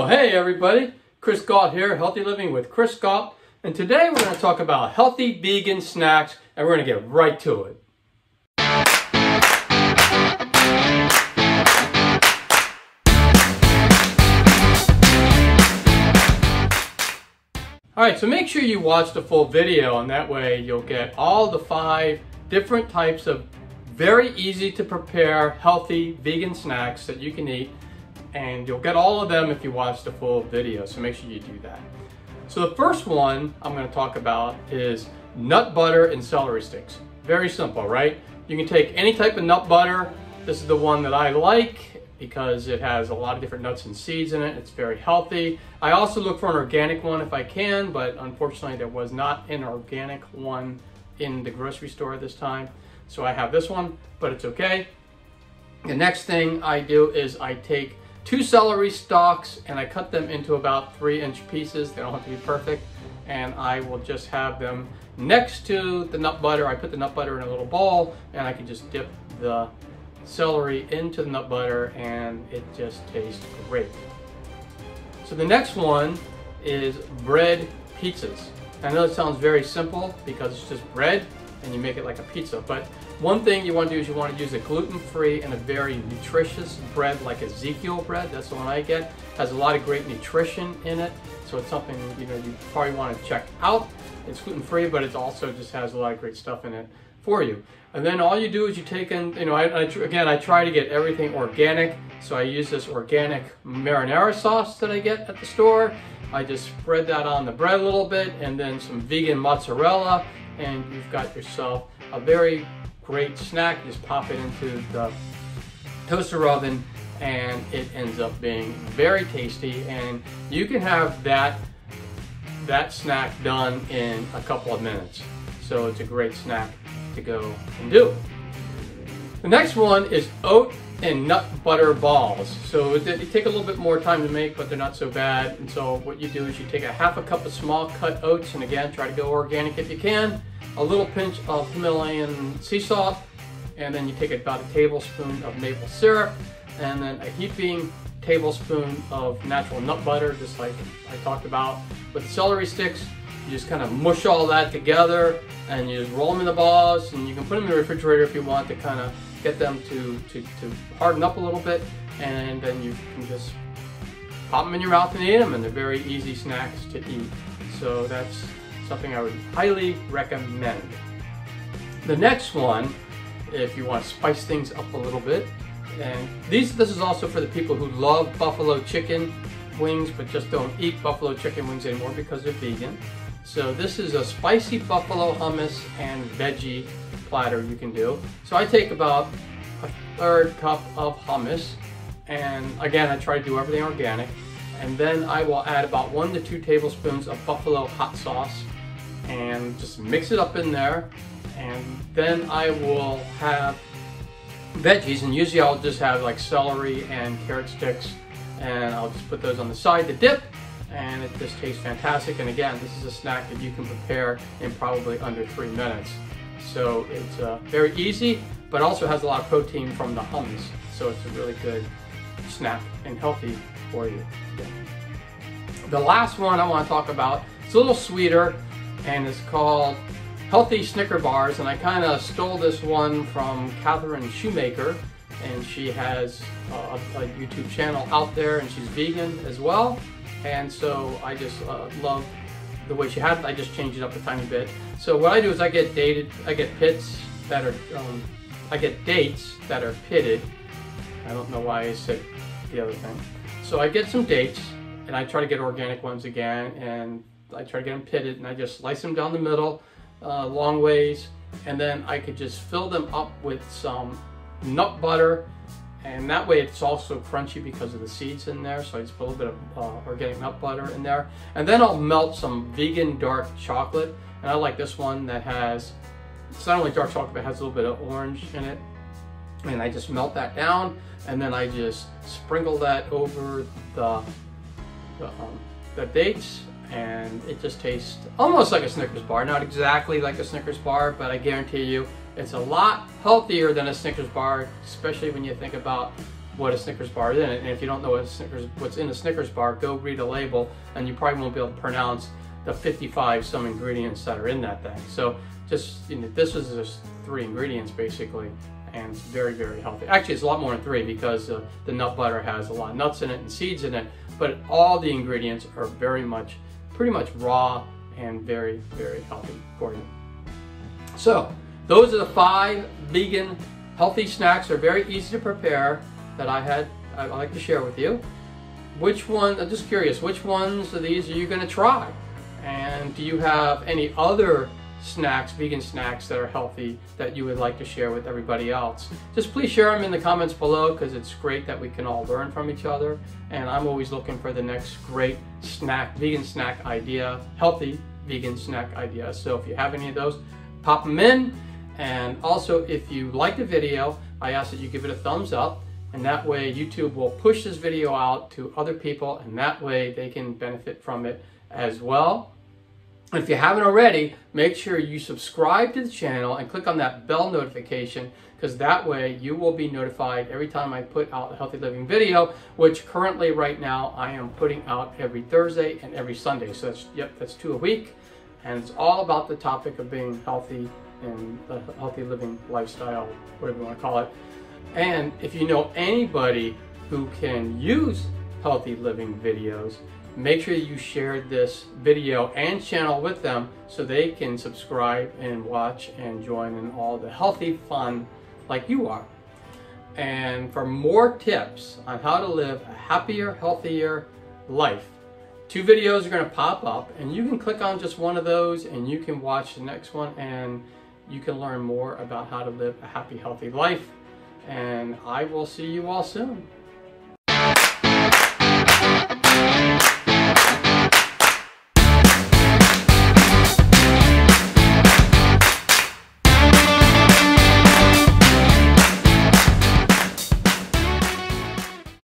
Oh, hey everybody. Chris Gault here, Healthy Living with Chris Gault. And today we're going to talk about healthy vegan snacks and we're going to get right to it. Alright, so make sure you watch the full video and that way you'll get all the five different types of very easy to prepare healthy vegan snacks that you can eat and you'll get all of them if you watch the full video, so make sure you do that. So the first one I'm gonna talk about is nut butter and celery sticks. Very simple, right? You can take any type of nut butter. This is the one that I like because it has a lot of different nuts and seeds in it. It's very healthy. I also look for an organic one if I can, but unfortunately there was not an organic one in the grocery store this time. So I have this one, but it's okay. The next thing I do is I take two celery stalks and I cut them into about three inch pieces. They don't have to be perfect. And I will just have them next to the nut butter. I put the nut butter in a little bowl and I can just dip the celery into the nut butter and it just tastes great. So the next one is bread pizzas. I know it sounds very simple because it's just bread and you make it like a pizza. But one thing you want to do is you want to use a gluten-free and a very nutritious bread like Ezekiel bread. That's the one I get. Has a lot of great nutrition in it. So it's something you know you probably want to check out. It's gluten-free, but it also just has a lot of great stuff in it for you. And then all you do is you take in, you know, I, I, again, I try to get everything organic. So I use this organic marinara sauce that I get at the store. I just spread that on the bread a little bit and then some vegan mozzarella and you've got yourself a very great snack. Just pop it into the toaster oven and it ends up being very tasty and you can have that that snack done in a couple of minutes. So it's a great snack to go and do. The next one is oat and nut butter balls. So they take a little bit more time to make, but they're not so bad. And so what you do is you take a half a cup of small cut oats, and again, try to go organic if you can, a little pinch of Himalayan sea salt, and then you take about a tablespoon of maple syrup, and then a heaping tablespoon of natural nut butter, just like I talked about with celery sticks. You just kind of mush all that together, and you just roll them in the balls, and you can put them in the refrigerator if you want to kind of get them to, to, to harden up a little bit, and then you can just pop them in your mouth and eat them, and they're very easy snacks to eat. So that's something I would highly recommend. The next one, if you want to spice things up a little bit, and these this is also for the people who love buffalo chicken wings but just don't eat buffalo chicken wings anymore because they're vegan. So this is a spicy buffalo hummus and veggie platter you can do. So I take about a third cup of hummus and again I try to do everything organic and then I will add about one to two tablespoons of buffalo hot sauce and just mix it up in there and then I will have veggies and usually I'll just have like celery and carrot sticks and I'll just put those on the side to dip and it just tastes fantastic and again this is a snack that you can prepare in probably under three minutes. So it's uh, very easy, but also has a lot of protein from the hummus. So it's a really good snack and healthy for you. The last one I want to talk about, it's a little sweeter and it's called Healthy Snicker Bars. And I kind of stole this one from Catherine Shoemaker and she has a, a, YouTube channel out there and she's vegan as well. And so I just uh, love the way she had it. I just changed it up a tiny bit. So what I do is I get dated, I get pits that are, um, I get dates that are pitted. I don't know why I said the other thing. So I get some dates and I try to get organic ones again and I try to get them pitted and I just slice them down the middle uh, long ways and then I could just fill them up with some nut butter and that way it's also crunchy because of the seeds in there. So I just put a little bit of uh, organic nut butter in there. And then I'll melt some vegan dark chocolate. And I like this one that has, it's not only dark chocolate, but it has a little bit of orange in it. And I just melt that down. And then I just sprinkle that over the, the, um, the dates. And it just tastes almost like a Snickers bar. Not exactly like a Snickers bar, but I guarantee you it's a lot healthier than a Snickers bar, especially when you think about what a Snickers bar is in it. And if you don't know what Snickers, what's in a Snickers bar, go read a label and you probably won't be able to pronounce the 55 some ingredients that are in that thing. So just, you know, this is just three ingredients basically and it's very, very healthy. Actually, it's a lot more than three because uh, the nut butter has a lot of nuts in it and seeds in it, but all the ingredients are very much, pretty much raw and very, very healthy for you. So, those are the five vegan healthy snacks. They're very easy to prepare that I had, I'd like to share with you. Which one, I'm just curious, which ones of these are you gonna try? And do you have any other snacks, vegan snacks that are healthy that you would like to share with everybody else. Just please share them in the comments below because it's great that we can all learn from each other. And I'm always looking for the next great snack, vegan snack idea, healthy vegan snack idea. So if you have any of those, pop them in. And also if you like the video, I ask that you give it a thumbs up and that way YouTube will push this video out to other people and that way they can benefit from it as well. If you haven't already, make sure you subscribe to the channel and click on that bell notification because that way you will be notified every time I put out a healthy living video, which currently right now I am putting out every Thursday and every Sunday. So that's, yep, that's two a week. And it's all about the topic of being healthy and a healthy living lifestyle, whatever you want to call it. And if you know anybody who can use healthy living videos, make sure you share this video and channel with them so they can subscribe and watch and join in all the healthy fun like you are. And for more tips on how to live a happier, healthier life, two videos are going to pop up and you can click on just one of those and you can watch the next one and you can learn more about how to live a happy, healthy life. And I will see you all soon.